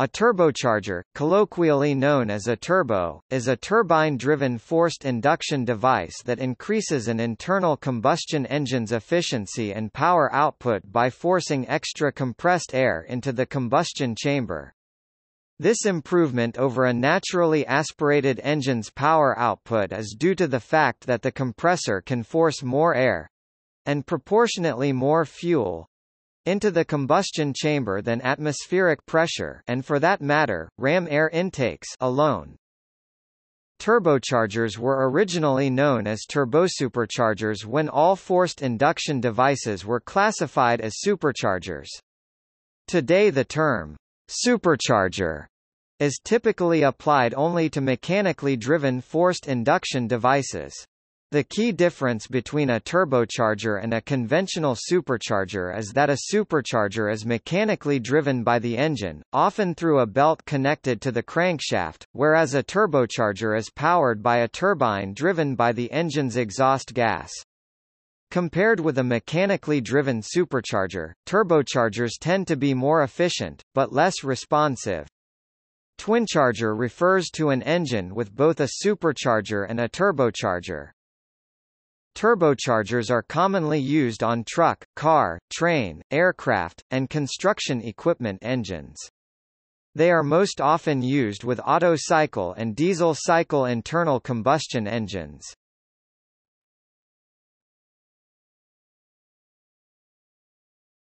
A turbocharger, colloquially known as a turbo, is a turbine-driven forced induction device that increases an internal combustion engine's efficiency and power output by forcing extra compressed air into the combustion chamber. This improvement over a naturally aspirated engine's power output is due to the fact that the compressor can force more air and proportionately more fuel into the combustion chamber than atmospheric pressure and for that matter, ram air intakes alone. Turbochargers were originally known as turbosuperchargers when all forced induction devices were classified as superchargers. Today the term supercharger is typically applied only to mechanically driven forced induction devices. The key difference between a turbocharger and a conventional supercharger is that a supercharger is mechanically driven by the engine, often through a belt connected to the crankshaft, whereas a turbocharger is powered by a turbine driven by the engine's exhaust gas. Compared with a mechanically driven supercharger, turbochargers tend to be more efficient, but less responsive. Twincharger refers to an engine with both a supercharger and a turbocharger. Turbochargers are commonly used on truck, car, train, aircraft, and construction equipment engines. They are most often used with Otto cycle and diesel cycle internal combustion engines.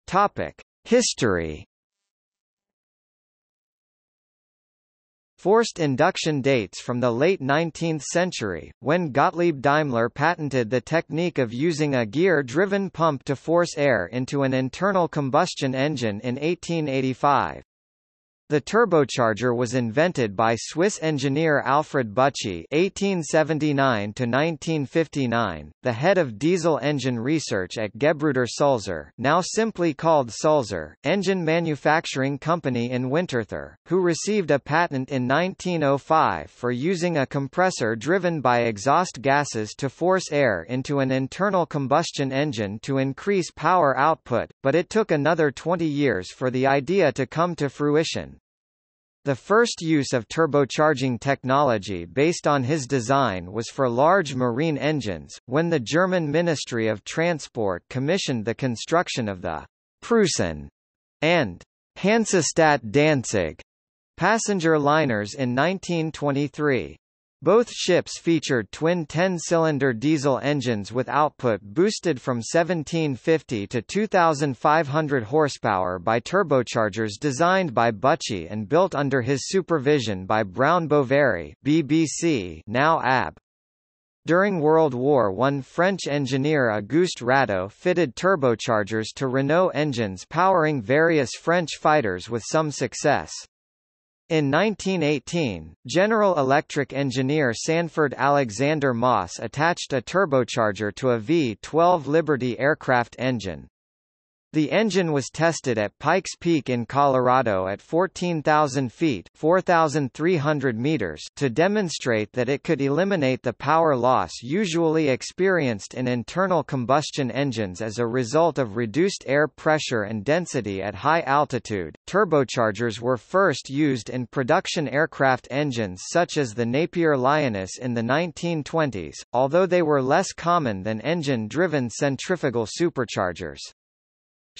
Topic: History Forced induction dates from the late 19th century, when Gottlieb Daimler patented the technique of using a gear-driven pump to force air into an internal combustion engine in 1885. The turbocharger was invented by Swiss engineer Alfred Büchi (1879–1959), the head of diesel engine research at Gebruder Sulzer, now simply called Sulzer, engine manufacturing company in Winterthur, who received a patent in 1905 for using a compressor driven by exhaust gases to force air into an internal combustion engine to increase power output, but it took another 20 years for the idea to come to fruition. The first use of turbocharging technology based on his design was for large marine engines, when the German Ministry of Transport commissioned the construction of the Preußen and Hansestadt Danzig passenger liners in 1923. Both ships featured twin 10-cylinder diesel engines with output boosted from 1750 to 2,500 horsepower by turbochargers designed by Büchi and built under his supervision by Brown Boveri BBC now AB. During World War I French engineer Auguste Rateau fitted turbochargers to Renault engines powering various French fighters with some success. In 1918, General Electric engineer Sanford Alexander Moss attached a turbocharger to a V-12 Liberty aircraft engine. The engine was tested at Pikes Peak in Colorado at 14,000 feet 4,300 meters to demonstrate that it could eliminate the power loss usually experienced in internal combustion engines as a result of reduced air pressure and density at high altitude. Turbochargers were first used in production aircraft engines such as the Napier Lioness in the 1920s, although they were less common than engine-driven centrifugal superchargers.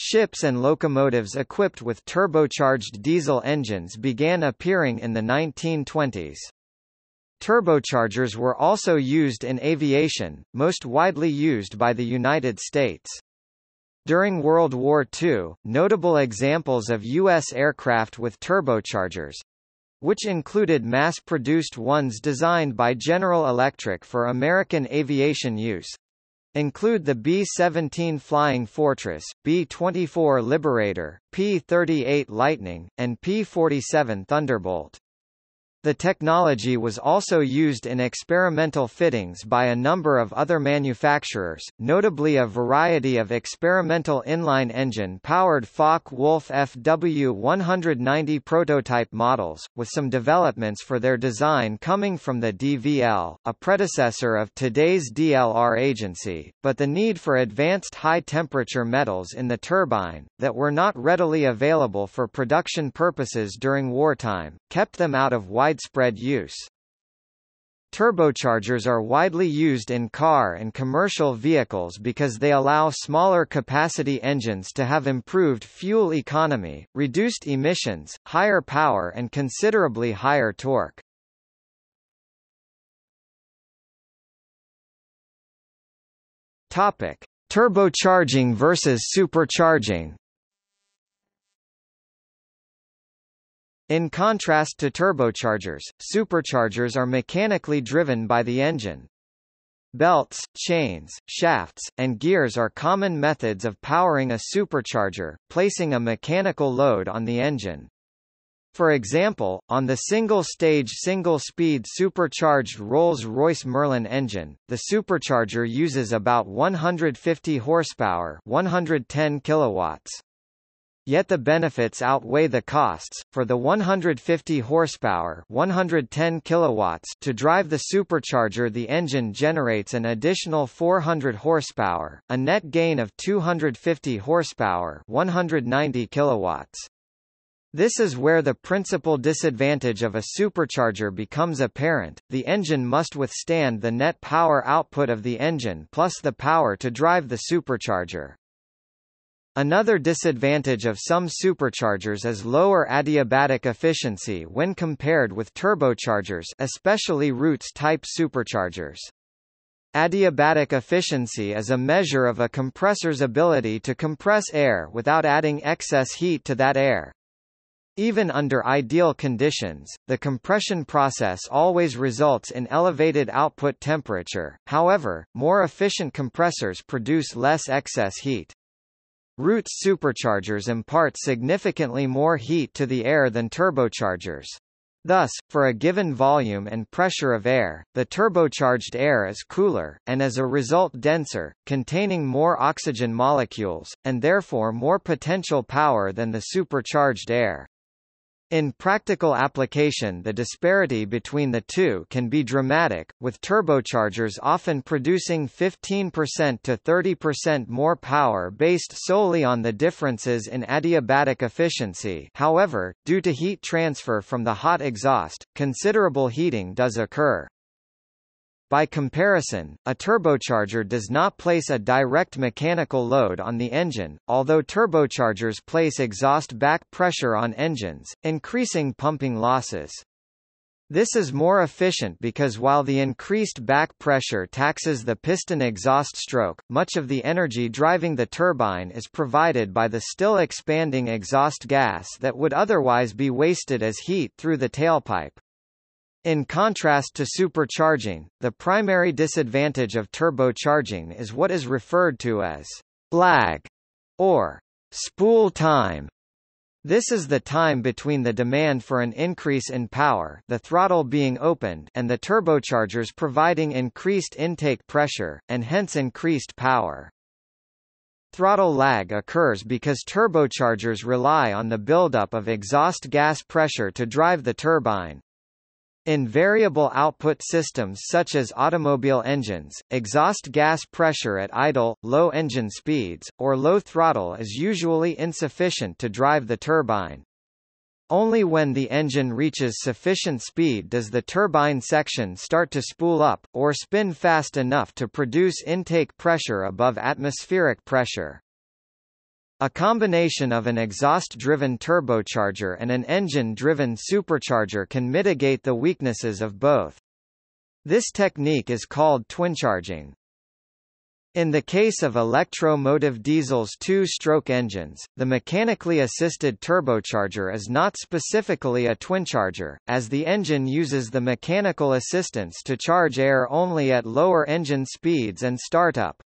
Ships and locomotives equipped with turbocharged diesel engines began appearing in the 1920s. Turbochargers were also used in aviation, most widely used by the United States. During World War II, notable examples of U.S. aircraft with turbochargers which included mass-produced ones designed by General Electric for American aviation use, include the B-17 Flying Fortress, B-24 Liberator, P-38 Lightning, and P-47 Thunderbolt. The technology was also used in experimental fittings by a number of other manufacturers, notably a variety of experimental inline engine-powered Focke-Wulf FW190 prototype models, with some developments for their design coming from the DVL, a predecessor of today's DLR agency, but the need for advanced high-temperature metals in the turbine, that were not readily available for production purposes during wartime, kept them out of wide widespread use. Turbochargers are widely used in car and commercial vehicles because they allow smaller capacity engines to have improved fuel economy, reduced emissions, higher power and considerably higher torque. Topic: Turbocharging versus supercharging. In contrast to turbochargers, superchargers are mechanically driven by the engine. Belts, chains, shafts, and gears are common methods of powering a supercharger, placing a mechanical load on the engine. For example, on the single-stage single-speed supercharged Rolls-Royce Merlin engine, the supercharger uses about 150 horsepower 110 kilowatts. Yet the benefits outweigh the costs. For the 150 horsepower, 110 kilowatts to drive the supercharger, the engine generates an additional 400 horsepower, a net gain of 250 horsepower, 190 kilowatts. This is where the principal disadvantage of a supercharger becomes apparent. The engine must withstand the net power output of the engine plus the power to drive the supercharger. Another disadvantage of some superchargers is lower adiabatic efficiency when compared with turbochargers especially Roots-type superchargers. Adiabatic efficiency is a measure of a compressor's ability to compress air without adding excess heat to that air. Even under ideal conditions, the compression process always results in elevated output temperature, however, more efficient compressors produce less excess heat. Roots superchargers impart significantly more heat to the air than turbochargers. Thus, for a given volume and pressure of air, the turbocharged air is cooler, and as a result denser, containing more oxygen molecules, and therefore more potential power than the supercharged air. In practical application the disparity between the two can be dramatic, with turbochargers often producing 15% to 30% more power based solely on the differences in adiabatic efficiency however, due to heat transfer from the hot exhaust, considerable heating does occur. By comparison, a turbocharger does not place a direct mechanical load on the engine, although turbochargers place exhaust back pressure on engines, increasing pumping losses. This is more efficient because while the increased back pressure taxes the piston exhaust stroke, much of the energy driving the turbine is provided by the still expanding exhaust gas that would otherwise be wasted as heat through the tailpipe. In contrast to supercharging, the primary disadvantage of turbocharging is what is referred to as lag or spool time. This is the time between the demand for an increase in power the throttle being opened and the turbochargers providing increased intake pressure, and hence increased power. Throttle lag occurs because turbochargers rely on the buildup of exhaust gas pressure to drive the turbine, in variable output systems such as automobile engines, exhaust gas pressure at idle, low engine speeds, or low throttle is usually insufficient to drive the turbine. Only when the engine reaches sufficient speed does the turbine section start to spool up, or spin fast enough to produce intake pressure above atmospheric pressure. A combination of an exhaust-driven turbocharger and an engine-driven supercharger can mitigate the weaknesses of both. This technique is called twincharging. In the case of electro-motive diesel's two-stroke engines, the mechanically assisted turbocharger is not specifically a twincharger, as the engine uses the mechanical assistance to charge air only at lower engine speeds and startup.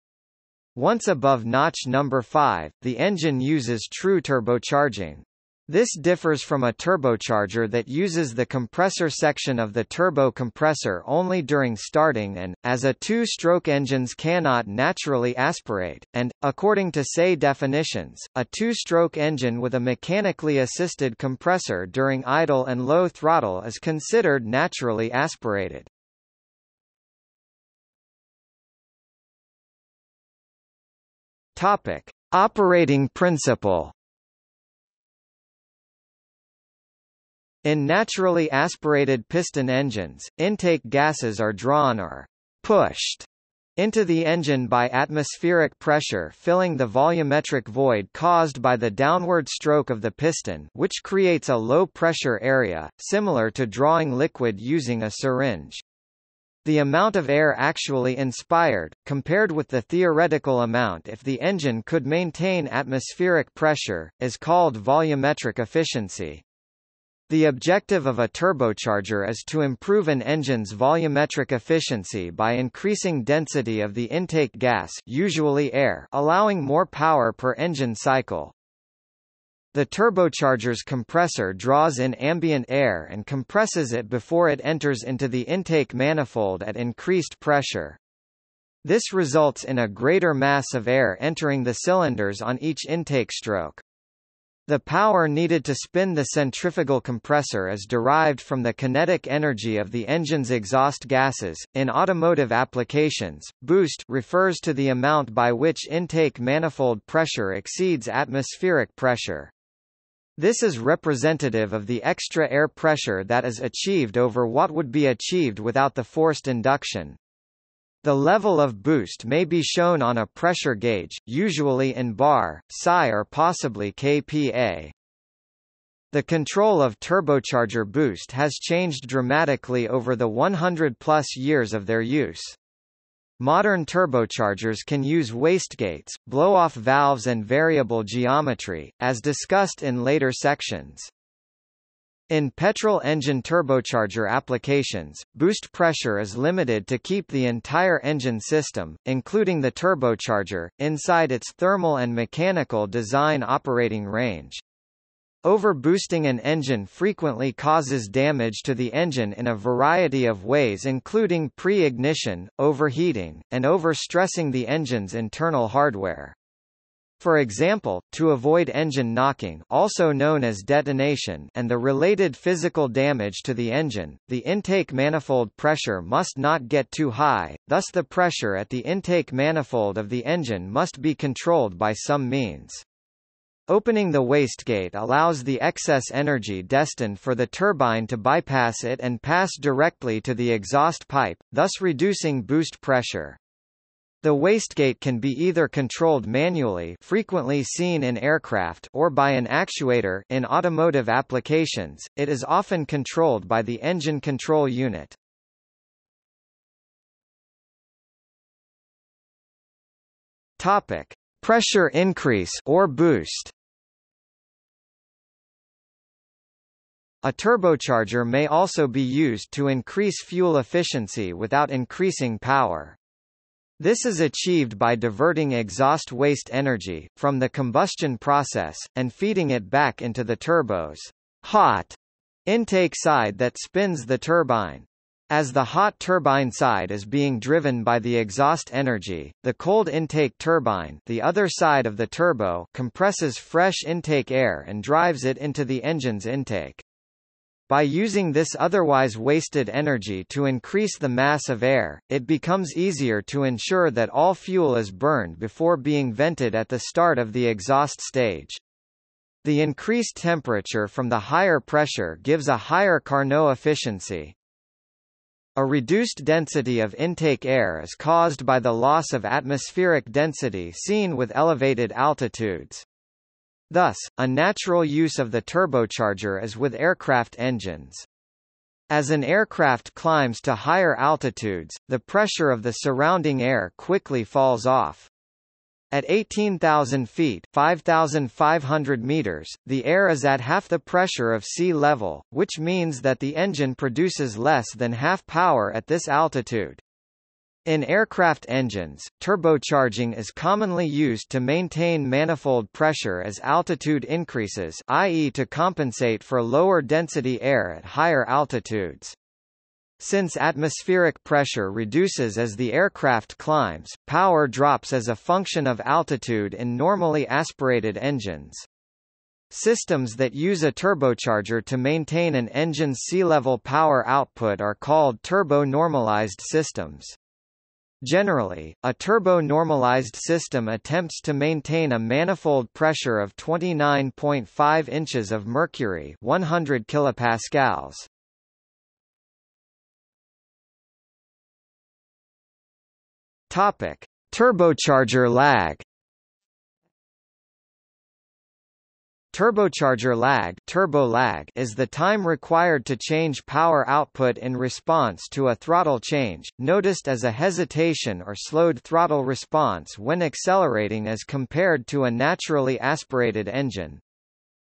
Once above notch number 5, the engine uses true turbocharging. This differs from a turbocharger that uses the compressor section of the turbo compressor only during starting and, as a two-stroke engines cannot naturally aspirate, and, according to SAE definitions, a two-stroke engine with a mechanically assisted compressor during idle and low throttle is considered naturally aspirated. Topic. Operating principle In naturally aspirated piston engines, intake gases are drawn or pushed into the engine by atmospheric pressure filling the volumetric void caused by the downward stroke of the piston which creates a low-pressure area, similar to drawing liquid using a syringe. The amount of air actually inspired, compared with the theoretical amount if the engine could maintain atmospheric pressure, is called volumetric efficiency. The objective of a turbocharger is to improve an engine's volumetric efficiency by increasing density of the intake gas usually air allowing more power per engine cycle. The turbocharger's compressor draws in ambient air and compresses it before it enters into the intake manifold at increased pressure. This results in a greater mass of air entering the cylinders on each intake stroke. The power needed to spin the centrifugal compressor is derived from the kinetic energy of the engine's exhaust gases. In automotive applications, boost refers to the amount by which intake manifold pressure exceeds atmospheric pressure. This is representative of the extra air pressure that is achieved over what would be achieved without the forced induction. The level of boost may be shown on a pressure gauge, usually in bar, psi or possibly kPa. The control of turbocharger boost has changed dramatically over the 100-plus years of their use. Modern turbochargers can use wastegates, blow-off valves and variable geometry, as discussed in later sections. In petrol engine turbocharger applications, boost pressure is limited to keep the entire engine system, including the turbocharger, inside its thermal and mechanical design operating range. Overboosting an engine frequently causes damage to the engine in a variety of ways including pre-ignition, overheating, and overstressing the engine's internal hardware. For example, to avoid engine knocking also known as detonation and the related physical damage to the engine, the intake manifold pressure must not get too high, thus the pressure at the intake manifold of the engine must be controlled by some means. Opening the wastegate allows the excess energy destined for the turbine to bypass it and pass directly to the exhaust pipe, thus reducing boost pressure. The wastegate can be either controlled manually frequently seen in aircraft or by an actuator in automotive applications, it is often controlled by the engine control unit. Topic. Pressure increase or boost A turbocharger may also be used to increase fuel efficiency without increasing power. This is achieved by diverting exhaust waste energy, from the combustion process, and feeding it back into the turbo's hot intake side that spins the turbine. As the hot turbine side is being driven by the exhaust energy, the cold intake turbine the other side of the turbo compresses fresh intake air and drives it into the engine's intake. By using this otherwise wasted energy to increase the mass of air, it becomes easier to ensure that all fuel is burned before being vented at the start of the exhaust stage. The increased temperature from the higher pressure gives a higher Carnot efficiency. A reduced density of intake air is caused by the loss of atmospheric density seen with elevated altitudes. Thus, a natural use of the turbocharger is with aircraft engines. As an aircraft climbs to higher altitudes, the pressure of the surrounding air quickly falls off. At 18,000 feet 5,500 meters, the air is at half the pressure of sea level, which means that the engine produces less than half power at this altitude. In aircraft engines, turbocharging is commonly used to maintain manifold pressure as altitude increases i.e. to compensate for lower density air at higher altitudes. Since atmospheric pressure reduces as the aircraft climbs, power drops as a function of altitude in normally aspirated engines. Systems that use a turbocharger to maintain an engine's sea-level power output are called turbo-normalized systems. Generally, a turbo-normalized system attempts to maintain a manifold pressure of 29.5 inches of mercury 100 kilopascals. Topic: Turbocharger lag Turbocharger lag, turbo lag is the time required to change power output in response to a throttle change, noticed as a hesitation or slowed throttle response when accelerating as compared to a naturally aspirated engine.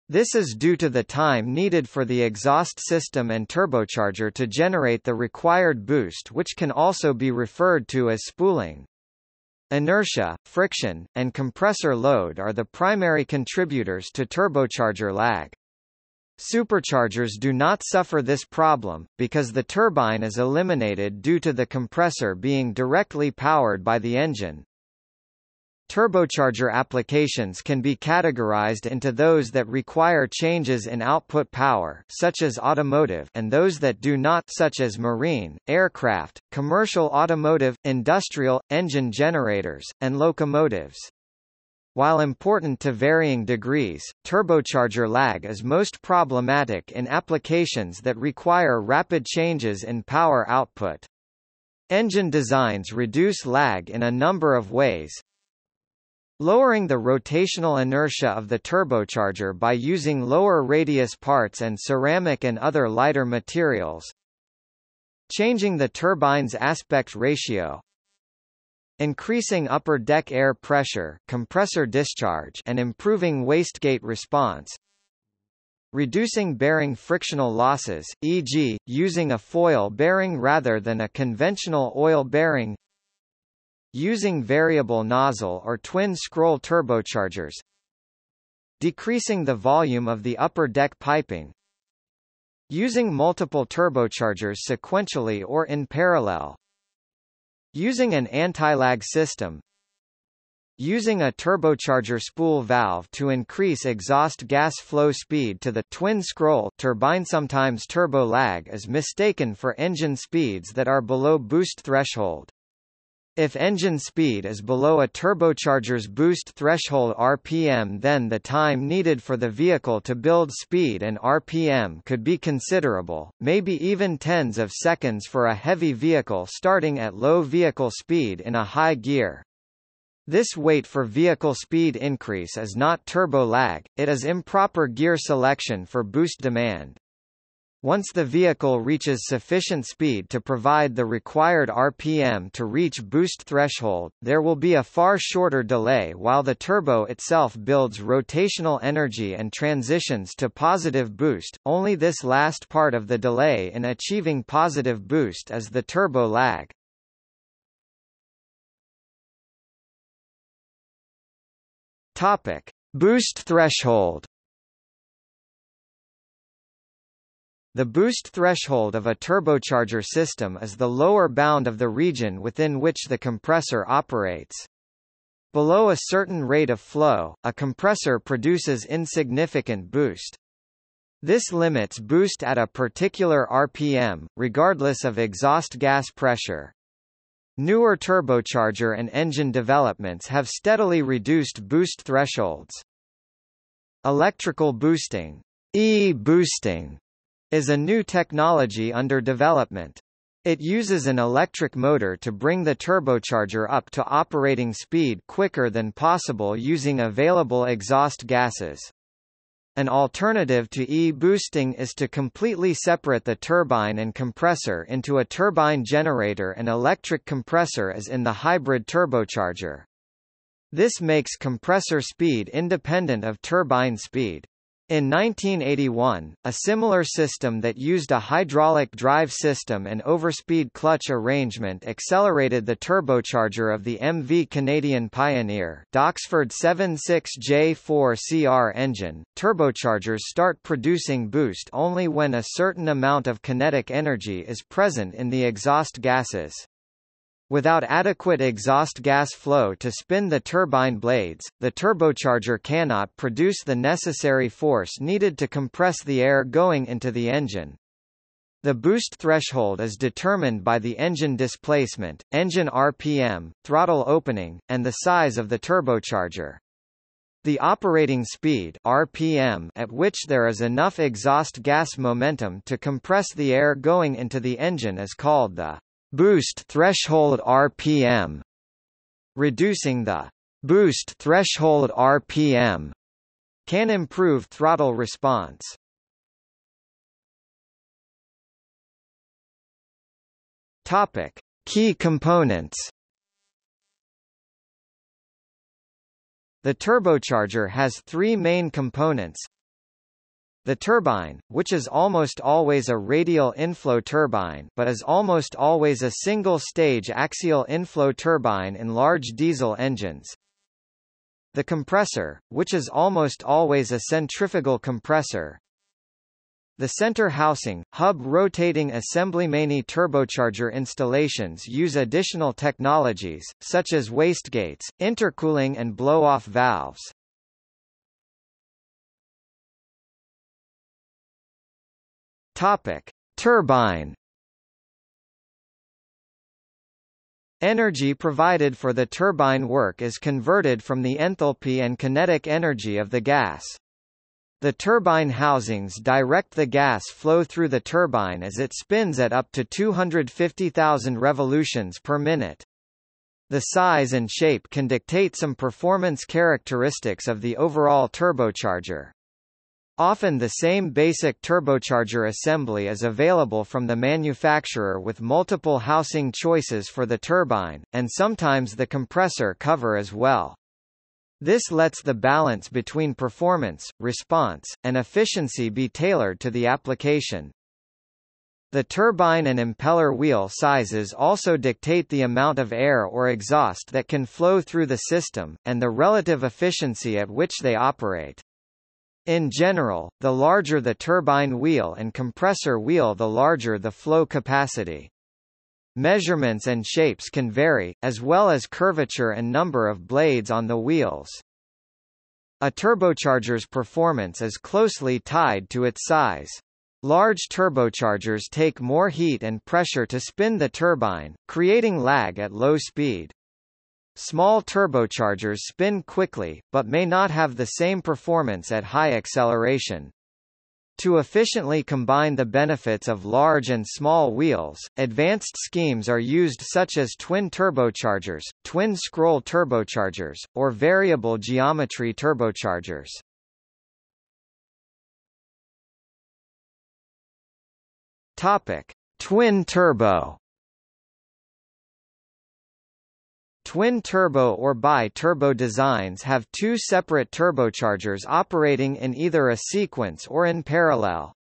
This is due to the time needed for the exhaust system and turbocharger to generate the required boost which can also be referred to as spooling. Inertia, friction, and compressor load are the primary contributors to turbocharger lag. Superchargers do not suffer this problem, because the turbine is eliminated due to the compressor being directly powered by the engine. Turbocharger applications can be categorized into those that require changes in output power such as automotive and those that do not such as marine, aircraft, commercial automotive, industrial, engine generators, and locomotives. While important to varying degrees, turbocharger lag is most problematic in applications that require rapid changes in power output. Engine designs reduce lag in a number of ways, Lowering the rotational inertia of the turbocharger by using lower radius parts and ceramic and other lighter materials. Changing the turbine's aspect ratio. Increasing upper deck air pressure compressor discharge and improving wastegate response. Reducing bearing frictional losses, e.g., using a foil bearing rather than a conventional oil bearing using variable nozzle or twin-scroll turbochargers decreasing the volume of the upper deck piping using multiple turbochargers sequentially or in parallel using an anti-lag system using a turbocharger spool valve to increase exhaust gas flow speed to the twin scroll turbine. Sometimes turbo lag is mistaken for engine speeds that are below boost threshold if engine speed is below a turbocharger's boost threshold RPM then the time needed for the vehicle to build speed and RPM could be considerable, maybe even tens of seconds for a heavy vehicle starting at low vehicle speed in a high gear. This wait for vehicle speed increase is not turbo lag, it is improper gear selection for boost demand. Once the vehicle reaches sufficient speed to provide the required RPM to reach boost threshold, there will be a far shorter delay while the turbo itself builds rotational energy and transitions to positive boost. Only this last part of the delay in achieving positive boost is the turbo lag. Topic: Boost threshold. The boost threshold of a turbocharger system is the lower bound of the region within which the compressor operates. Below a certain rate of flow, a compressor produces insignificant boost. This limits boost at a particular RPM, regardless of exhaust gas pressure. Newer turbocharger and engine developments have steadily reduced boost thresholds. Electrical boosting e-boosting is a new technology under development. It uses an electric motor to bring the turbocharger up to operating speed quicker than possible using available exhaust gases. An alternative to e-boosting is to completely separate the turbine and compressor into a turbine generator and electric compressor as in the hybrid turbocharger. This makes compressor speed independent of turbine speed. In 1981, a similar system that used a hydraulic drive system and overspeed clutch arrangement accelerated the turbocharger of the MV Canadian Pioneer Doxford 76J4CR engine. Turbochargers start producing boost only when a certain amount of kinetic energy is present in the exhaust gases. Without adequate exhaust gas flow to spin the turbine blades, the turbocharger cannot produce the necessary force needed to compress the air going into the engine. The boost threshold is determined by the engine displacement, engine RPM, throttle opening, and the size of the turbocharger. The operating speed RPM at which there is enough exhaust gas momentum to compress the air going into the engine is called the boost threshold RPM. Reducing the boost threshold RPM can improve throttle response. Topic: Key components. The turbocharger has three main components the turbine, which is almost always a radial inflow turbine but is almost always a single-stage axial inflow turbine in large diesel engines. The compressor, which is almost always a centrifugal compressor. The center housing, hub rotating assembly many turbocharger installations use additional technologies, such as wastegates, intercooling and blow-off valves. Topic: Turbine Energy provided for the turbine work is converted from the enthalpy and kinetic energy of the gas. The turbine housings direct the gas flow through the turbine as it spins at up to 250,000 revolutions per minute. The size and shape can dictate some performance characteristics of the overall turbocharger. Often the same basic turbocharger assembly is available from the manufacturer with multiple housing choices for the turbine, and sometimes the compressor cover as well. This lets the balance between performance, response, and efficiency be tailored to the application. The turbine and impeller wheel sizes also dictate the amount of air or exhaust that can flow through the system, and the relative efficiency at which they operate. In general, the larger the turbine wheel and compressor wheel the larger the flow capacity. Measurements and shapes can vary, as well as curvature and number of blades on the wheels. A turbocharger's performance is closely tied to its size. Large turbochargers take more heat and pressure to spin the turbine, creating lag at low speed. Small turbochargers spin quickly, but may not have the same performance at high acceleration. To efficiently combine the benefits of large and small wheels, advanced schemes are used such as twin turbochargers, twin scroll turbochargers, or variable geometry turbochargers. Topic: Twin turbo Twin-turbo or bi-turbo designs have two separate turbochargers operating in either a sequence or in parallel.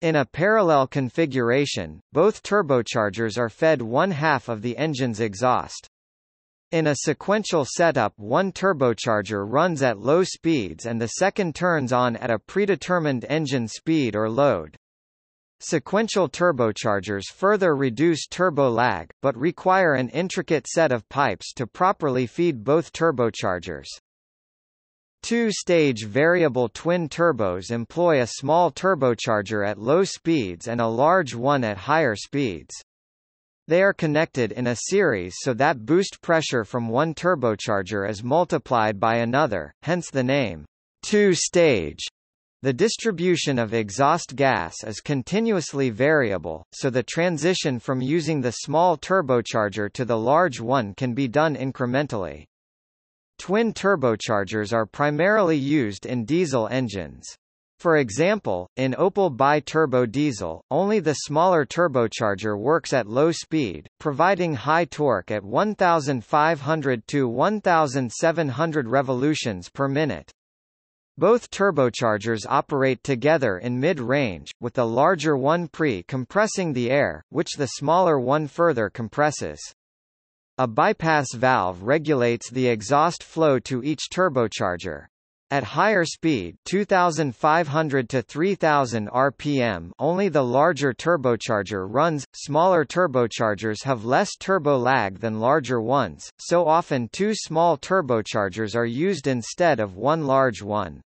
In a parallel configuration, both turbochargers are fed one half of the engine's exhaust. In a sequential setup one turbocharger runs at low speeds and the second turns on at a predetermined engine speed or load. Sequential turbochargers further reduce turbo lag, but require an intricate set of pipes to properly feed both turbochargers. Two-stage variable twin turbos employ a small turbocharger at low speeds and a large one at higher speeds. They are connected in a series so that boost pressure from one turbocharger is multiplied by another, hence the name, two-stage. The distribution of exhaust gas is continuously variable, so the transition from using the small turbocharger to the large one can be done incrementally. Twin turbochargers are primarily used in diesel engines. For example, in Opel bi-turbo diesel, only the smaller turbocharger works at low speed, providing high torque at 1,500 to 1,700 revolutions per minute. Both turbochargers operate together in mid-range, with the larger one pre-compressing the air, which the smaller one further compresses. A bypass valve regulates the exhaust flow to each turbocharger. At higher speed 2500 to 3000 rpm only the larger turbocharger runs, smaller turbochargers have less turbo lag than larger ones, so often two small turbochargers are used instead of one large one.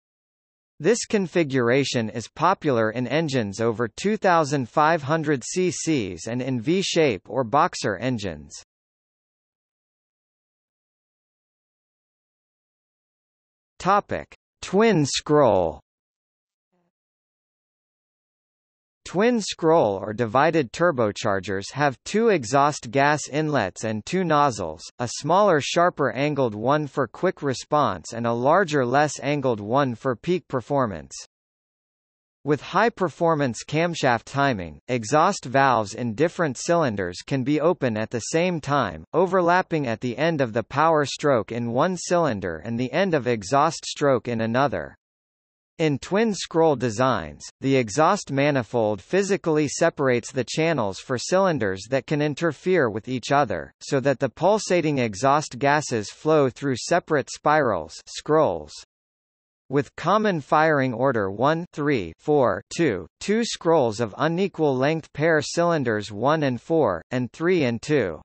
This configuration is popular in engines over 2500 cc's and in V-shape or boxer engines. Topic: Twin scroll. Twin scroll or divided turbochargers have two exhaust gas inlets and two nozzles, a smaller sharper angled one for quick response and a larger less angled one for peak performance. With high-performance camshaft timing, exhaust valves in different cylinders can be open at the same time, overlapping at the end of the power stroke in one cylinder and the end of exhaust stroke in another. In twin-scroll designs, the exhaust manifold physically separates the channels for cylinders that can interfere with each other, so that the pulsating exhaust gases flow through separate spirals scrolls. With common firing order 1 3 4 2, two scrolls of unequal length pair cylinders 1 and 4, and 3 and 2.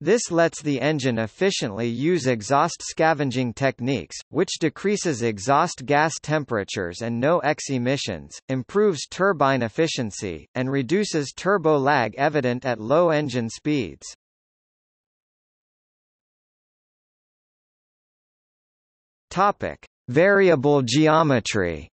This lets the engine efficiently use exhaust scavenging techniques, which decreases exhaust gas temperatures and NOx emissions, improves turbine efficiency, and reduces turbo lag evident at low engine speeds. Topic: Variable geometry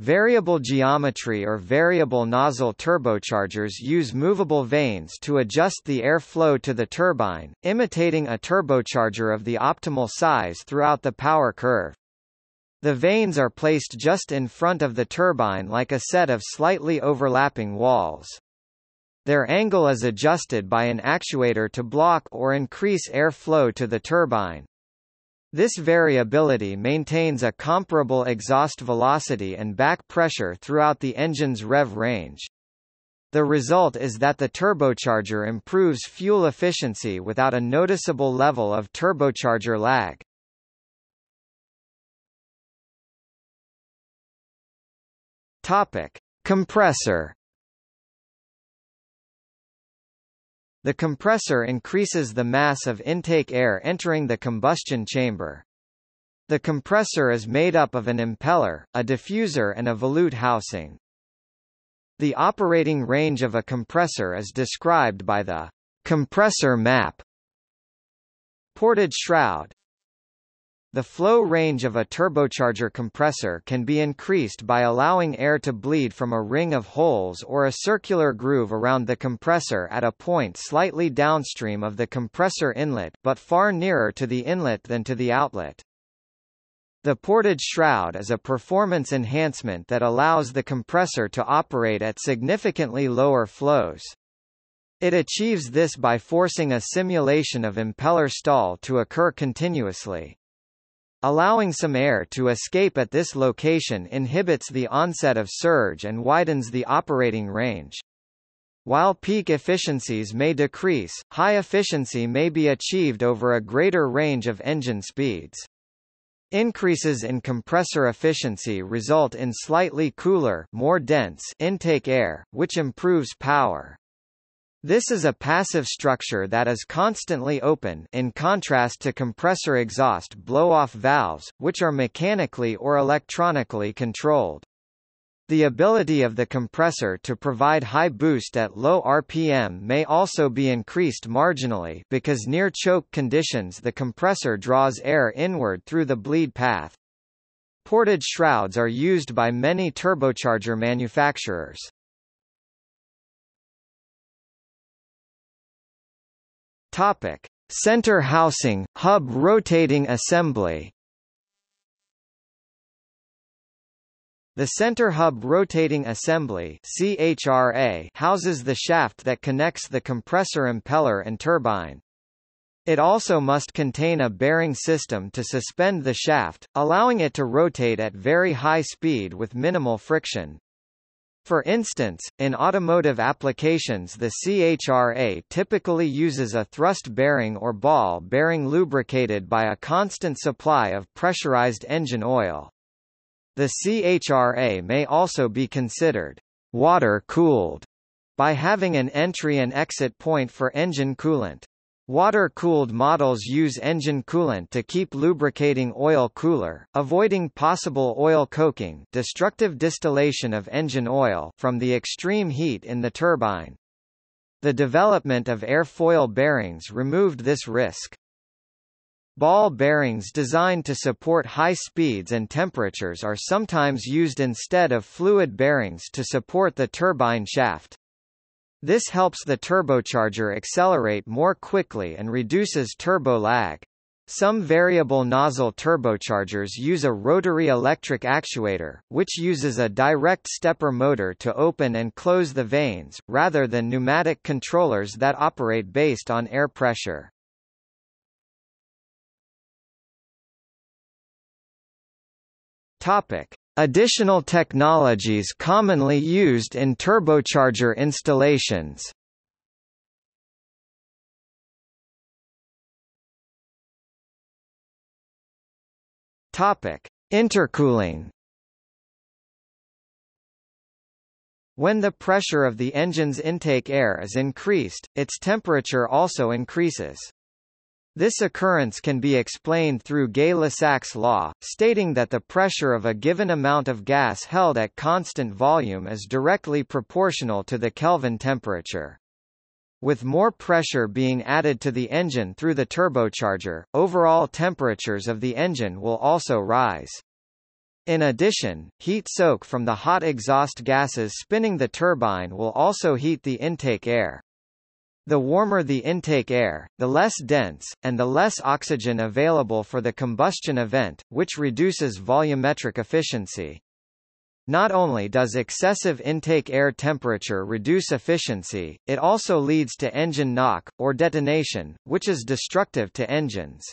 Variable geometry or variable nozzle turbochargers use movable vanes to adjust the air flow to the turbine, imitating a turbocharger of the optimal size throughout the power curve. The vanes are placed just in front of the turbine like a set of slightly overlapping walls. Their angle is adjusted by an actuator to block or increase air flow to the turbine. This variability maintains a comparable exhaust velocity and back pressure throughout the engine's rev range. The result is that the turbocharger improves fuel efficiency without a noticeable level of turbocharger lag. Topic: Compressor The compressor increases the mass of intake air entering the combustion chamber. The compressor is made up of an impeller, a diffuser and a volute housing. The operating range of a compressor is described by the compressor map. Ported shroud the flow range of a turbocharger compressor can be increased by allowing air to bleed from a ring of holes or a circular groove around the compressor at a point slightly downstream of the compressor inlet but far nearer to the inlet than to the outlet. The ported shroud is a performance enhancement that allows the compressor to operate at significantly lower flows. It achieves this by forcing a simulation of impeller stall to occur continuously. Allowing some air to escape at this location inhibits the onset of surge and widens the operating range. While peak efficiencies may decrease, high efficiency may be achieved over a greater range of engine speeds. Increases in compressor efficiency result in slightly cooler more dense intake air, which improves power. This is a passive structure that is constantly open in contrast to compressor exhaust blow-off valves, which are mechanically or electronically controlled. The ability of the compressor to provide high boost at low RPM may also be increased marginally because near choke conditions the compressor draws air inward through the bleed path. Ported shrouds are used by many turbocharger manufacturers. Topic: Center housing, hub rotating assembly. The center hub rotating assembly (CHRA) houses the shaft that connects the compressor impeller and turbine. It also must contain a bearing system to suspend the shaft, allowing it to rotate at very high speed with minimal friction. For instance, in automotive applications the CHRA typically uses a thrust bearing or ball bearing lubricated by a constant supply of pressurized engine oil. The CHRA may also be considered water-cooled by having an entry and exit point for engine coolant. Water-cooled models use engine coolant to keep lubricating oil cooler, avoiding possible oil coking destructive distillation of engine oil from the extreme heat in the turbine. The development of airfoil bearings removed this risk. Ball bearings designed to support high speeds and temperatures are sometimes used instead of fluid bearings to support the turbine shaft. This helps the turbocharger accelerate more quickly and reduces turbo lag. Some variable nozzle turbochargers use a rotary electric actuator, which uses a direct stepper motor to open and close the vanes, rather than pneumatic controllers that operate based on air pressure. Topic: Additional technologies commonly used in turbocharger installations Intercooling. When the pressure of the engine's intake air is increased, its temperature also increases. This occurrence can be explained through Gay-Lussac's law, stating that the pressure of a given amount of gas held at constant volume is directly proportional to the Kelvin temperature. With more pressure being added to the engine through the turbocharger, overall temperatures of the engine will also rise. In addition, heat soak from the hot exhaust gases spinning the turbine will also heat the intake air. The warmer the intake air, the less dense, and the less oxygen available for the combustion event, which reduces volumetric efficiency. Not only does excessive intake air temperature reduce efficiency, it also leads to engine knock, or detonation, which is destructive to engines.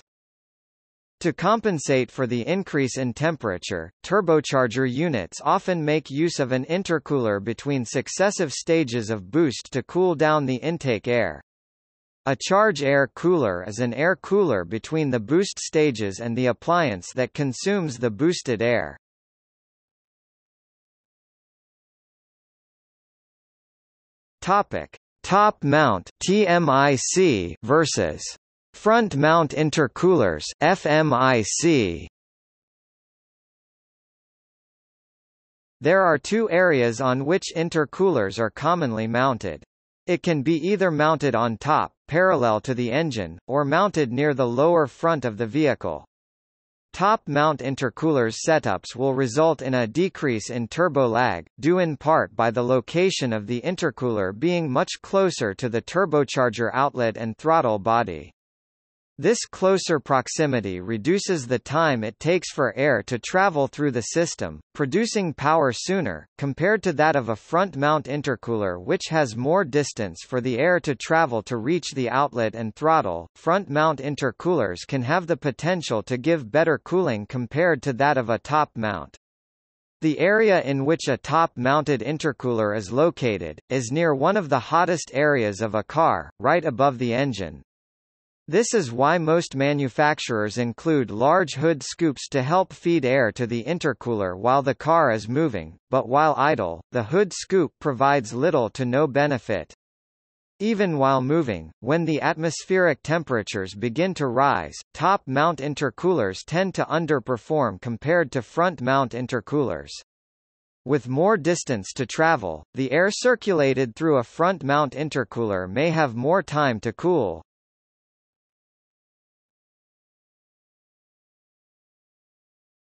To compensate for the increase in temperature, turbocharger units often make use of an intercooler between successive stages of boost to cool down the intake air. A charge air cooler is an air cooler between the boost stages and the appliance that consumes the boosted air. Topic: Top mount (TMIC) versus Front mount intercoolers FMIC There are two areas on which intercoolers are commonly mounted. It can be either mounted on top, parallel to the engine, or mounted near the lower front of the vehicle. Top mount intercoolers setups will result in a decrease in turbo lag, due in part by the location of the intercooler being much closer to the turbocharger outlet and throttle body. This closer proximity reduces the time it takes for air to travel through the system, producing power sooner, compared to that of a front-mount intercooler which has more distance for the air to travel to reach the outlet and throttle. Front-mount intercoolers can have the potential to give better cooling compared to that of a top mount. The area in which a top-mounted intercooler is located, is near one of the hottest areas of a car, right above the engine, this is why most manufacturers include large hood scoops to help feed air to the intercooler while the car is moving, but while idle, the hood scoop provides little to no benefit. Even while moving, when the atmospheric temperatures begin to rise, top-mount intercoolers tend to underperform compared to front-mount intercoolers. With more distance to travel, the air circulated through a front-mount intercooler may have more time to cool,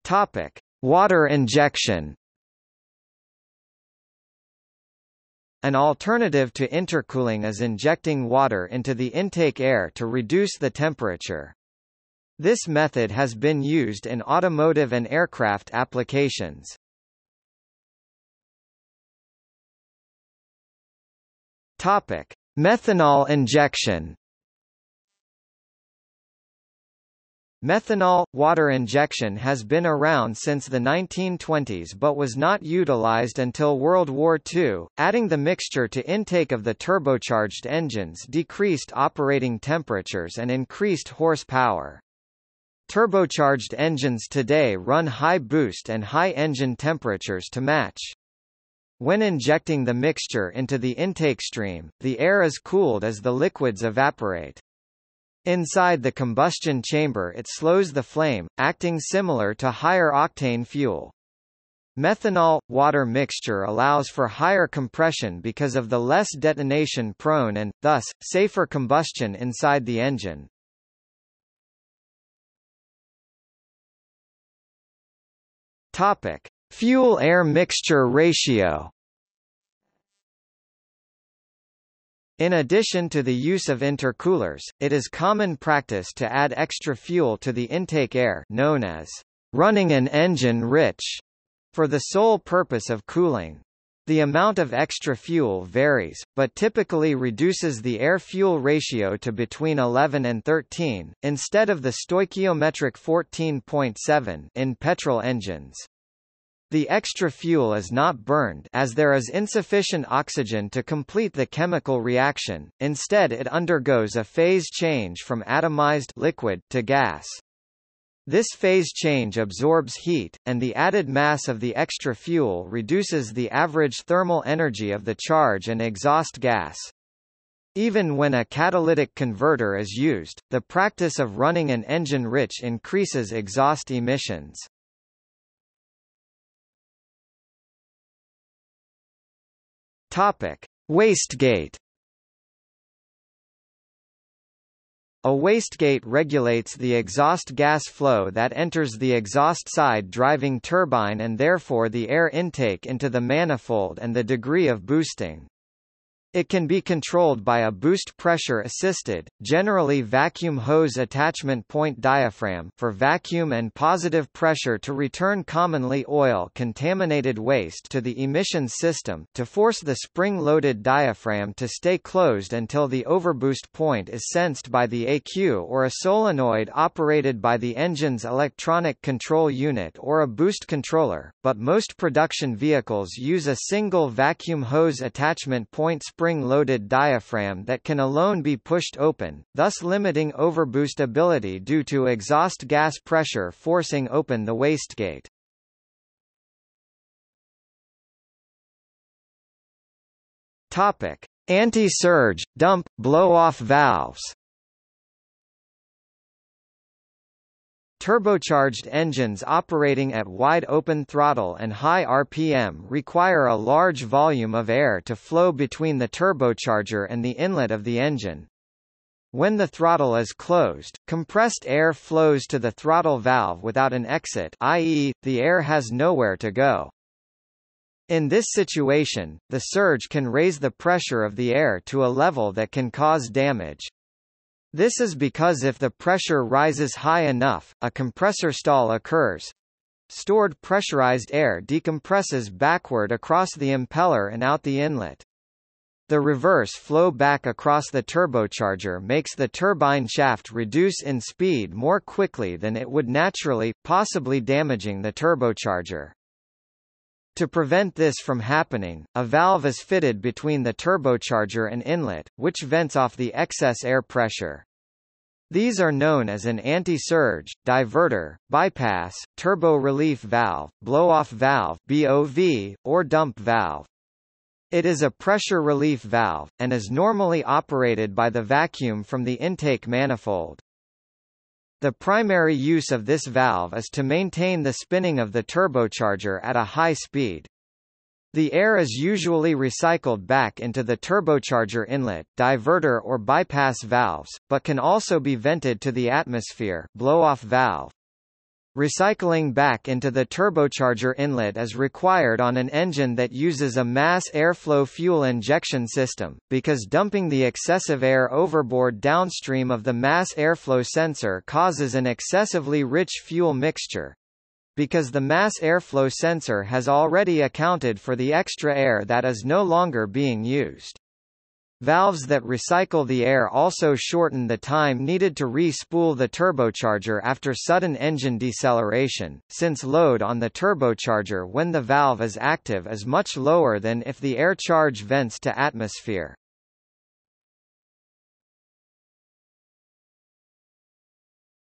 Topic: Water injection. An alternative to intercooling is injecting water into the intake air to reduce the temperature. This method has been used in automotive and aircraft applications. Topic: Methanol injection. Methanol – Water injection has been around since the 1920s but was not utilized until World War II. Adding the mixture to intake of the turbocharged engines decreased operating temperatures and increased horsepower. Turbocharged engines today run high boost and high engine temperatures to match. When injecting the mixture into the intake stream, the air is cooled as the liquids evaporate. Inside the combustion chamber it slows the flame, acting similar to higher octane fuel. Methanol-water mixture allows for higher compression because of the less detonation-prone and, thus, safer combustion inside the engine. Topic: Fuel-air mixture ratio. In addition to the use of intercoolers, it is common practice to add extra fuel to the intake air known as running an engine rich for the sole purpose of cooling. The amount of extra fuel varies, but typically reduces the air-fuel ratio to between 11 and 13, instead of the stoichiometric 14.7 in petrol engines. The extra fuel is not burned as there is insufficient oxygen to complete the chemical reaction, instead it undergoes a phase change from atomized liquid to gas. This phase change absorbs heat, and the added mass of the extra fuel reduces the average thermal energy of the charge and exhaust gas. Even when a catalytic converter is used, the practice of running an engine rich increases exhaust emissions. Topic: Wastegate. A wastegate regulates the exhaust gas flow that enters the exhaust side driving turbine and therefore the air intake into the manifold and the degree of boosting. It can be controlled by a boost pressure assisted, generally vacuum hose attachment point diaphragm for vacuum and positive pressure to return commonly oil contaminated waste to the emission system to force the spring-loaded diaphragm to stay closed until the overboost point is sensed by the ECU or a solenoid operated by the engine's electronic control unit or a boost controller, but most production vehicles use a single vacuum hose attachment point spring-loaded diaphragm that can alone be pushed open, thus limiting overboost ability due to exhaust gas pressure forcing open the wastegate. Topic: Anti-surge, dump, blow-off valves. Turbocharged engines operating at wide open throttle and high RPM require a large volume of air to flow between the turbocharger and the inlet of the engine. When the throttle is closed, compressed air flows to the throttle valve without an exit i.e., the air has nowhere to go. In this situation, the surge can raise the pressure of the air to a level that can cause damage. This is because if the pressure rises high enough, a compressor stall occurs. Stored pressurized air decompresses backward across the impeller and out the inlet. The reverse flow back across the turbocharger makes the turbine shaft reduce in speed more quickly than it would naturally, possibly damaging the turbocharger. To prevent this from happening, a valve is fitted between the turbocharger and inlet, which vents off the excess air pressure. These are known as an anti-surge, diverter, bypass, turbo relief valve, blow-off valve BOV, or dump valve. It is a pressure relief valve, and is normally operated by the vacuum from the intake manifold. The primary use of this valve is to maintain the spinning of the turbocharger at a high speed. The air is usually recycled back into the turbocharger inlet, diverter or bypass valves, but can also be vented to the atmosphere blow-off valve. Recycling back into the turbocharger inlet is required on an engine that uses a mass airflow fuel injection system, because dumping the excessive air overboard downstream of the mass airflow sensor causes an excessively rich fuel mixture. Because the mass airflow sensor has already accounted for the extra air that is no longer being used. Valves that recycle the air also shorten the time needed to re-spool the turbocharger after sudden engine deceleration, since load on the turbocharger when the valve is active is much lower than if the air charge vents to atmosphere.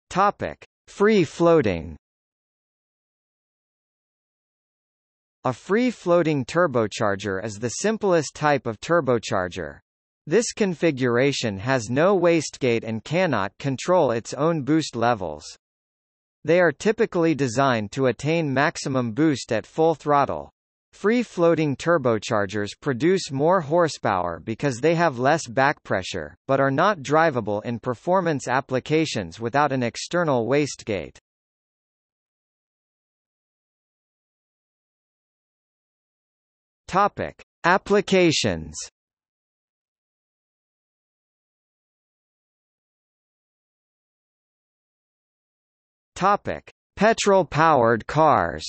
Topic: Free floating. A free-floating turbocharger is the simplest type of turbocharger. This configuration has no wastegate and cannot control its own boost levels. They are typically designed to attain maximum boost at full throttle. Free-floating turbochargers produce more horsepower because they have less backpressure, but are not drivable in performance applications without an external wastegate. Topic: Applications. Topic: Petrol-powered cars.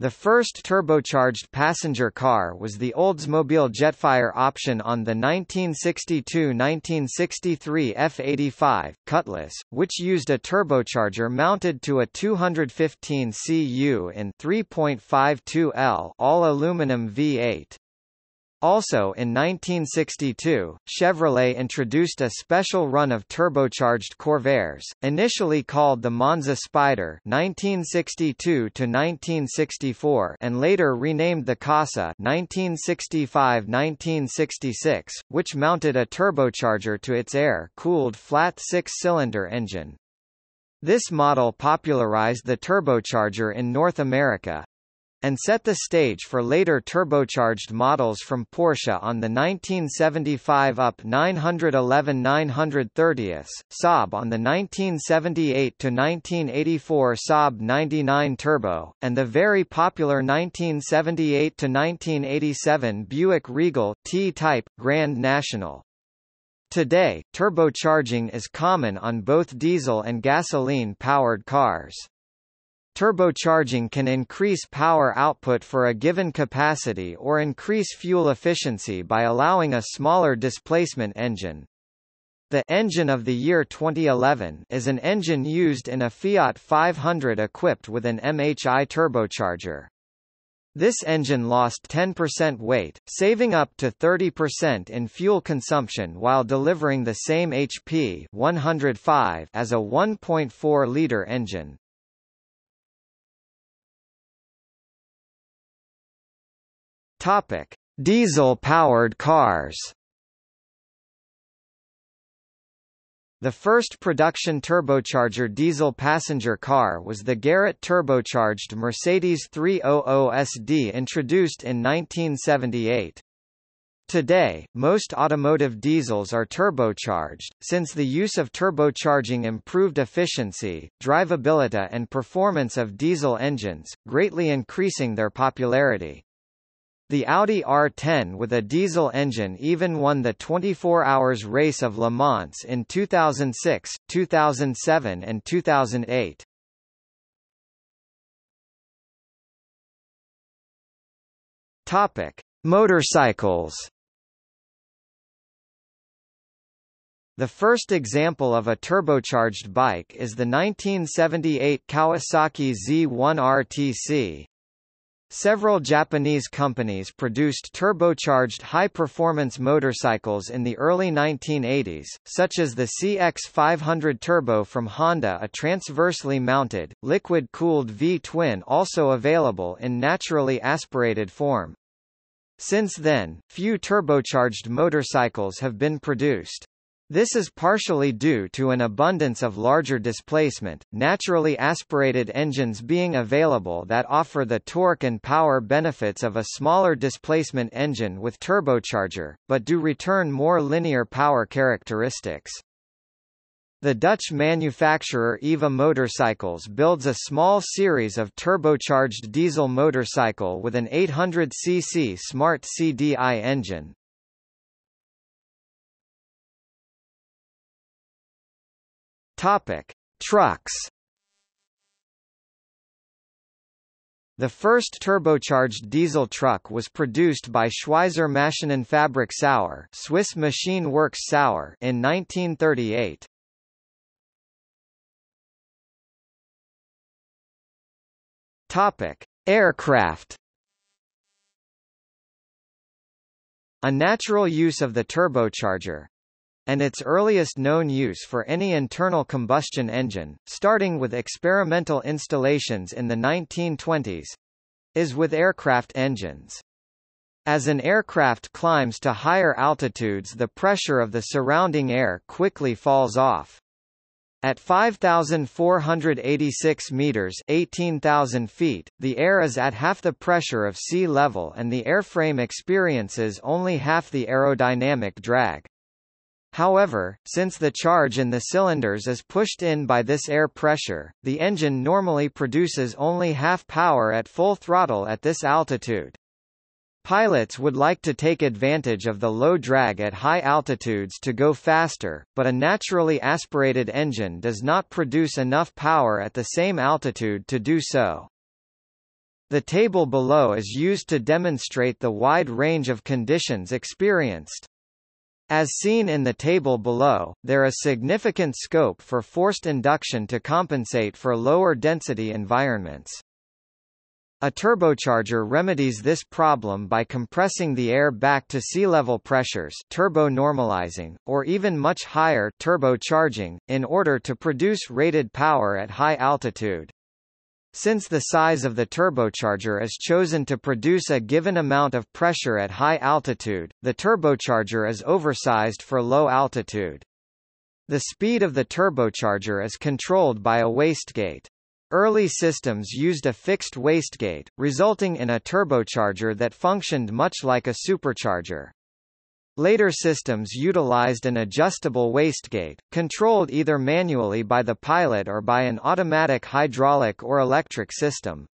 The first turbocharged passenger car was the Oldsmobile Jetfire option on the 1962–1963 F-85, Cutlass, which used a turbocharger mounted to a 215 cu in 3.52L all-aluminum V8. Also in 1962, Chevrolet introduced a special run of turbocharged Corvairs, initially called the Monza Spider 1962 and later renamed the Corsa 1965–1966, which mounted a turbocharger to its air-cooled flat six-cylinder engine. This model popularized the turbocharger in North America, and set the stage for later turbocharged models from Porsche on the 1975 up 911 930s, Saab on the 1978 to 1984 Saab 99 Turbo, and the very popular 1978 to 1987 Buick Regal T-Type Grand National. Today, turbocharging is common on both diesel and gasoline-powered cars. Turbocharging can increase power output for a given capacity or increase fuel efficiency by allowing a smaller displacement engine. The engine of the year 2011 is an engine used in a Fiat 500 equipped with an MHI turbocharger. This engine lost 10% weight, saving up to 30% in fuel consumption while delivering the same HP 105 as a 1.4-liter engine. Topic: Diesel-powered cars. The first production turbocharger diesel passenger car was the Garrett turbocharged Mercedes 300 SD introduced in 1978. Today, most automotive diesels are turbocharged, since the use of turbocharging improved efficiency, drivability and performance of diesel engines, greatly increasing their popularity. The Audi R10 with a diesel engine even won the 24 Hours Race of Le Mans in 2006, 2007 and 2008. Topic: Motorcycles. The first example of a turbocharged bike is the 1978 Kawasaki Z1 RTC. Several Japanese companies produced turbocharged high-performance motorcycles in the early 1980s, such as the CX500 Turbo from Honda a transversely mounted, liquid-cooled V-twin also available in naturally aspirated form. Since then, few turbocharged motorcycles have been produced. This is partially due to an abundance of larger displacement, naturally aspirated engines being available that offer the torque and power benefits of a smaller displacement engine with turbocharger, but do return more linear power characteristics. The Dutch manufacturer EVA Motorcycles builds a small series of turbocharged diesel motorcycle with an 800cc Smart CDI engine. Topic: Trucks. The first turbocharged diesel truck was produced by Schweizer Maschinenfabrik Saurer, Swiss Machine Works Saurer in 1938. Topic: Aircraft. A natural use of the turbocharger, and its earliest known use for any internal combustion engine, starting with experimental installations in the 1920s, is with aircraft engines. As an aircraft climbs to higher altitudes the pressure of the surrounding air quickly falls off. At 5,486 meters 18,000 feet, the air is at half the pressure of sea level and the airframe experiences only half the aerodynamic drag. However, since the charge in the cylinders is pushed in by this air pressure, the engine normally produces only half power at full throttle at this altitude. Pilots would like to take advantage of the low drag at high altitudes to go faster, but a naturally aspirated engine does not produce enough power at the same altitude to do so. The table below is used to demonstrate the wide range of conditions experienced. As seen in the table below, there is significant scope for forced induction to compensate for lower density environments. A turbocharger remedies this problem by compressing the air back to sea level pressures turbo-normalizing, or even much higher turbocharging, in order to produce rated power at high altitude. Since the size of the turbocharger is chosen to produce a given amount of pressure at high altitude, the turbocharger is oversized for low altitude. The speed of the turbocharger is controlled by a wastegate. Early systems used a fixed wastegate, resulting in a turbocharger that functioned much like a supercharger. Later systems utilized an adjustable wastegate, controlled either manually by the pilot or by an automatic hydraulic or electric system.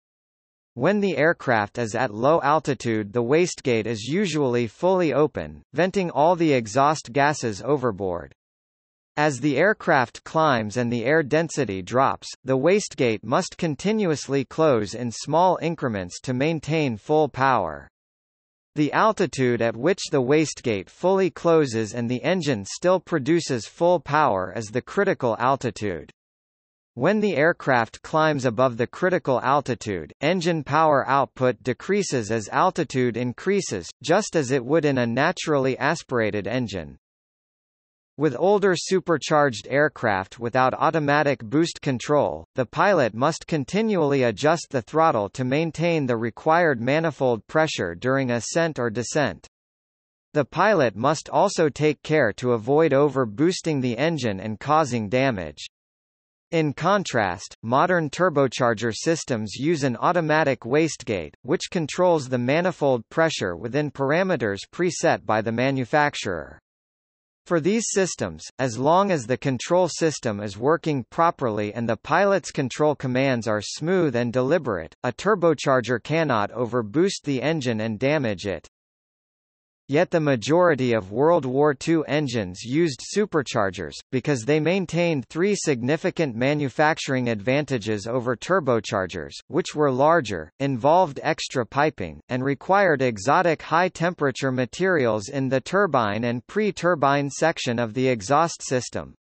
When the aircraft is at low altitude the wastegate is usually fully open, venting all the exhaust gases overboard. As the aircraft climbs and the air density drops, the wastegate must continuously close in small increments to maintain full power. The altitude at which the wastegate fully closes and the engine still produces full power is the critical altitude. When the aircraft climbs above the critical altitude, engine power output decreases as altitude increases, just as it would in a naturally aspirated engine. With older supercharged aircraft without automatic boost control, the pilot must continually adjust the throttle to maintain the required manifold pressure during ascent or descent. The pilot must also take care to avoid over-boosting the engine and causing damage. In contrast, modern turbocharger systems use an automatic wastegate, which controls the manifold pressure within parameters preset by the manufacturer. For these systems, as long as the control system is working properly and the pilot's control commands are smooth and deliberate, a turbocharger cannot overboost the engine and damage it. Yet the majority of World War II engines used superchargers, because they maintained three significant manufacturing advantages over turbochargers, which were larger, involved extra piping, and required exotic high-temperature materials in the turbine and pre-turbine section of the exhaust system.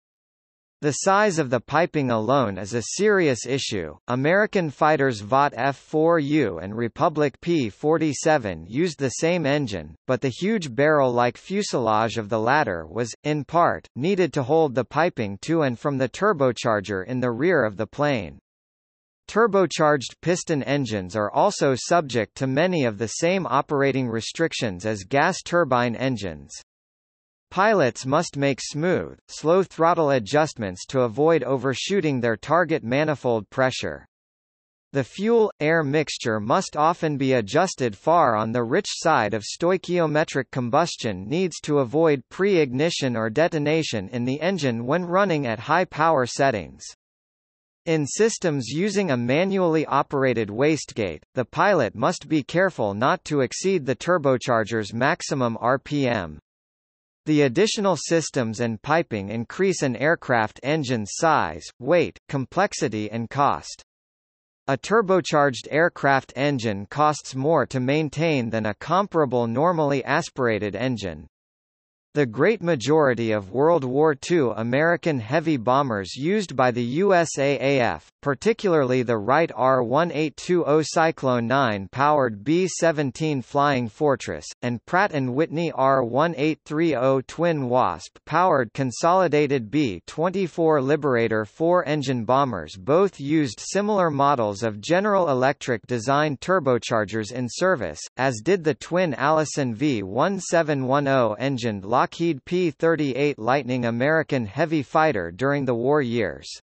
The size of the piping alone is a serious issue. American fighters Vought F-4U and Republic P-47 used the same engine, but the huge barrel-like fuselage of the latter was, in part, needed to hold the piping to and from the turbocharger in the rear of the plane. Turbocharged piston engines are also subject to many of the same operating restrictions as gas turbine engines. Pilots must make smooth, slow throttle adjustments to avoid overshooting their target manifold pressure. The fuel-air mixture must often be adjusted far on the rich side of stoichiometric combustion needs to avoid pre-ignition or detonation in the engine when running at high power settings. In systems using a manually operated wastegate, the pilot must be careful not to exceed the turbocharger's maximum RPM. The additional systems and piping increase an aircraft engine's size, weight, complexity and cost. A turbocharged aircraft engine costs more to maintain than a comparable normally aspirated engine. The great majority of World War II American heavy bombers used by the USAAF, particularly the Wright R-1820 Cyclone 9-powered B-17 Flying Fortress, and Pratt & Whitney R-1830 Twin Wasp-powered consolidated B-24 Liberator 4-engine bombers both used similar models of General Electric designed turbochargers in service, as did the twin Allison V-1710 engined Lockheed P-38 Lightning American heavy fighter during the war years.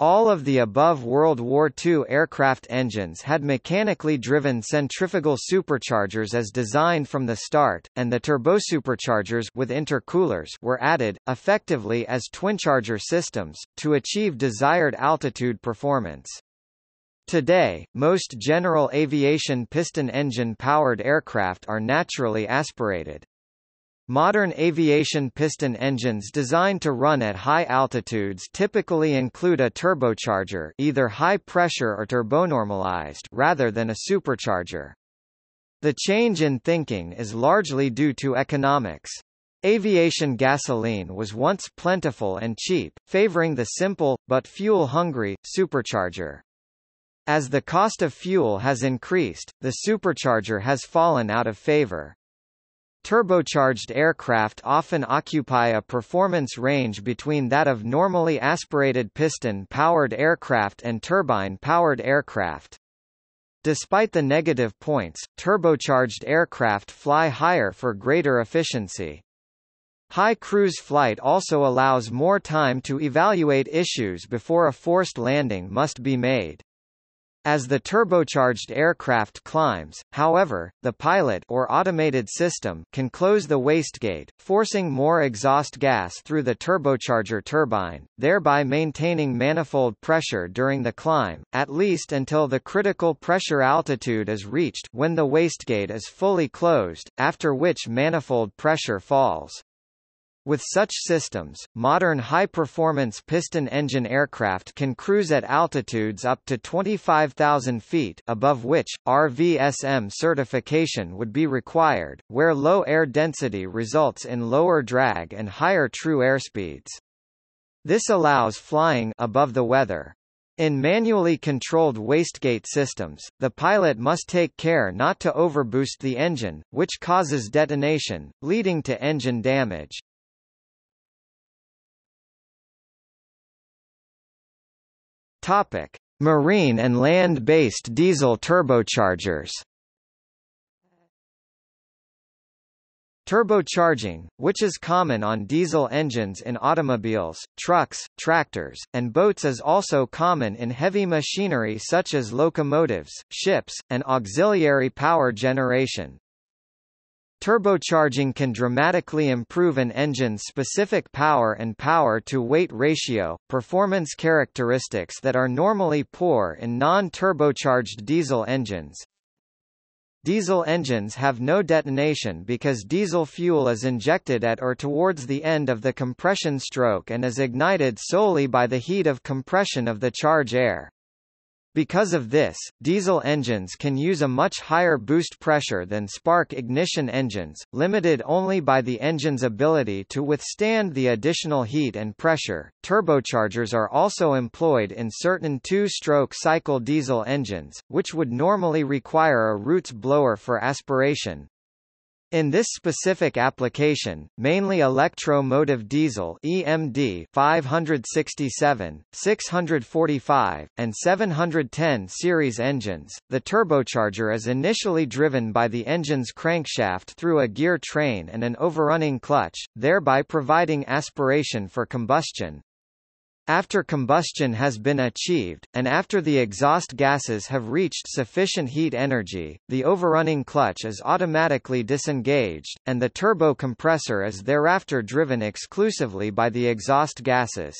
All of the above World War II aircraft engines had mechanically driven centrifugal superchargers as designed from the start, and the turbosuperchargers with intercoolers were added, effectively as twincharger systems, to achieve desired altitude performance. Today, most general aviation piston engine-powered aircraft are naturally aspirated. Modern aviation piston engines designed to run at high altitudes typically include a turbocharger either high pressure or turbonormalized rather than a supercharger. The change in thinking is largely due to economics. Aviation gasoline was once plentiful and cheap, favoring the simple, but fuel-hungry, supercharger. As the cost of fuel has increased, the supercharger has fallen out of favor. Turbocharged aircraft often occupy a performance range between that of normally aspirated piston-powered aircraft and turbine-powered aircraft. Despite the negative points, turbocharged aircraft fly higher for greater efficiency. High cruise flight also allows more time to evaluate issues before a forced landing must be made. As the turbocharged aircraft climbs, however, the pilot or automated system can close the wastegate, forcing more exhaust gas through the turbocharger turbine, thereby maintaining manifold pressure during the climb, at least until the critical pressure altitude is reached when the wastegate is fully closed, after which manifold pressure falls. With such systems, modern high-performance piston engine aircraft can cruise at altitudes up to 25,000 feet above which, RVSM certification would be required, where low air density results in lower drag and higher true airspeeds. This allows flying above the weather. In manually controlled wastegate systems, the pilot must take care not to overboost the engine, which causes detonation, leading to engine damage. Topic: Marine and land-based diesel turbochargers. Turbocharging, which is common on diesel engines in automobiles, trucks, tractors, and boats is also common in heavy machinery such as locomotives, ships, and auxiliary power generation. Turbocharging can dramatically improve an engine's specific power and power-to-weight ratio, performance characteristics that are normally poor in non-turbocharged diesel engines. Diesel engines have no detonation because diesel fuel is injected at or towards the end of the compression stroke and is ignited solely by the heat of compression of the charge air. Because of this, diesel engines can use a much higher boost pressure than spark ignition engines, limited only by the engine's ability to withstand the additional heat and pressure. Turbochargers are also employed in certain two-stroke cycle diesel engines, which would normally require a Roots blower for aspiration, in this specific application, mainly electro-motive diesel EMD 567, 645, and 710 series engines, the turbocharger is initially driven by the engine's crankshaft through a gear train and an overrunning clutch, thereby providing aspiration for combustion. After combustion has been achieved, and after the exhaust gases have reached sufficient heat energy, the overrunning clutch is automatically disengaged, and the turbo compressor is thereafter driven exclusively by the exhaust gases.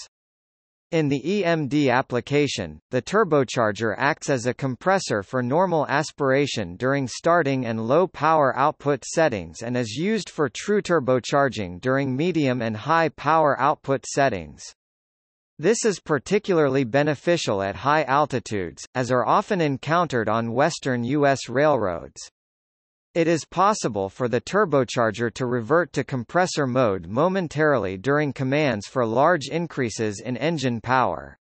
In the EMD application, the turbocharger acts as a compressor for normal aspiration during starting and low power output settings and is used for true turbocharging during medium and high power output settings. This is particularly beneficial at high altitudes, as are often encountered on western U.S. railroads. It is possible for the turbocharger to revert to compressor mode momentarily during commands for large increases in engine power.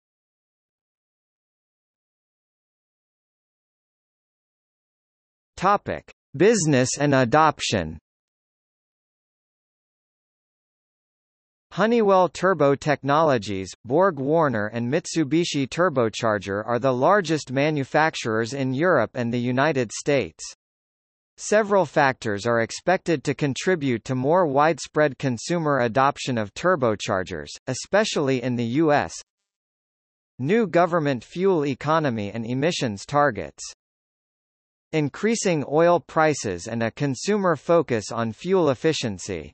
Topic: Business and adoption. Honeywell Turbo Technologies, Borg Warner and Mitsubishi Turbocharger are the largest manufacturers in Europe and the United States. Several factors are expected to contribute to more widespread consumer adoption of turbochargers, especially in the U.S. New government fuel economy and emissions targets. Increasing oil prices and a consumer focus on fuel efficiency.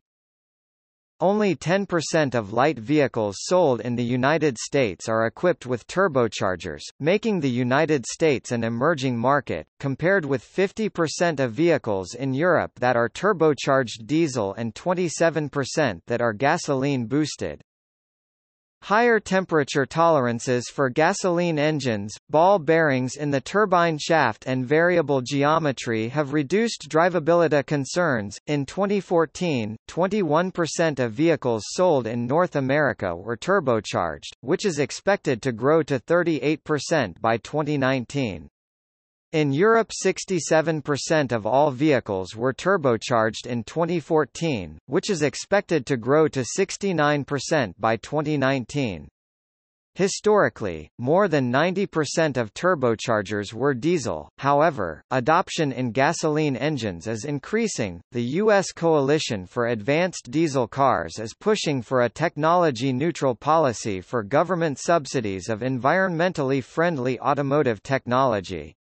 Only 10% of light vehicles sold in the United States are equipped with turbochargers, making the United States an emerging market, compared with 50% of vehicles in Europe that are turbocharged diesel and 27% that are gasoline-boosted. Higher temperature tolerances for gasoline engines, ball bearings in the turbine shaft and variable geometry have reduced drivability concerns. In 2014, 21% of vehicles sold in North America were turbocharged, which is expected to grow to 38% by 2019. In Europe 67% of all vehicles were turbocharged in 2014, which is expected to grow to 69% by 2019. Historically, more than 90% of turbochargers were diesel, however, adoption in gasoline engines is increasing. The U.S. Coalition for Advanced Diesel Cars is pushing for a technology neutral policy for government subsidies of environmentally friendly automotive technology.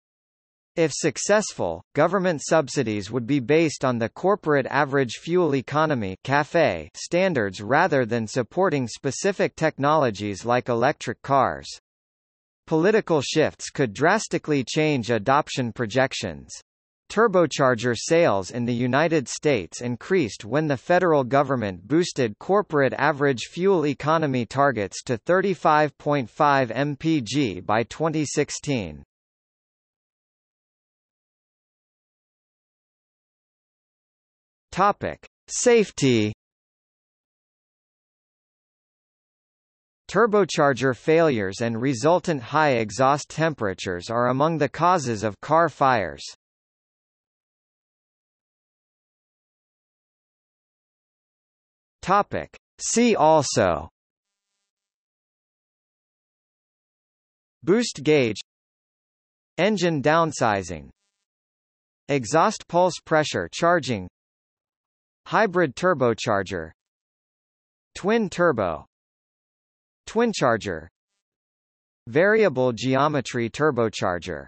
If successful, government subsidies would be based on the corporate average fuel economy CAFE standards rather than supporting specific technologies like electric cars. Political shifts could drastically change adoption projections. Turbocharger sales in the United States increased when the federal government boosted corporate average fuel economy targets to 35.5 mpg by 2016. Topic: Safety. Turbocharger failures and resultant high exhaust temperatures are among the causes of car fires. Topic: See also Boost gauge Engine downsizing Exhaust pulse pressure charging Hybrid turbocharger Twin turbo Twincharger Variable geometry turbocharger